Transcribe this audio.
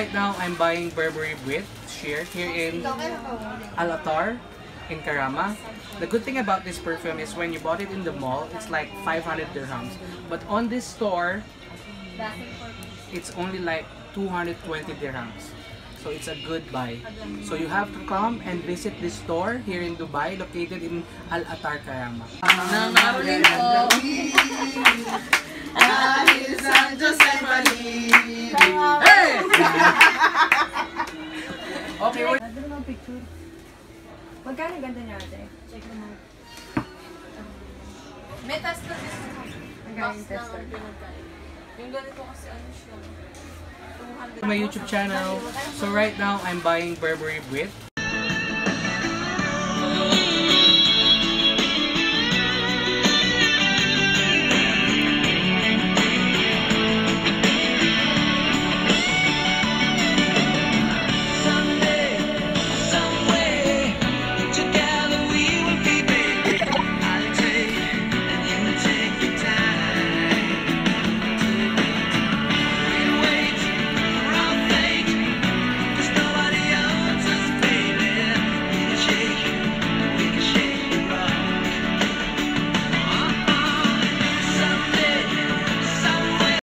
right now, I'm buying Burberry Brit sheer here in Al Attar in Karama. The good thing about this perfume is when you bought it in the mall, it's like 500 dirhams. But on this store, it's only like 220 dirhams. So it's a good buy. So you have to come and visit this store here in Dubai, located in Al Attar Karama. Nangaroling po. Dahil San Hey! okay, we're Ano naman picture? Magkano ganda niya ate? Check mo. May tester din sa Magkano box yung ng tester? pinagkain. Yung ganito kasi ano siya. my YouTube channel. So right now, I'm buying Burberry Brit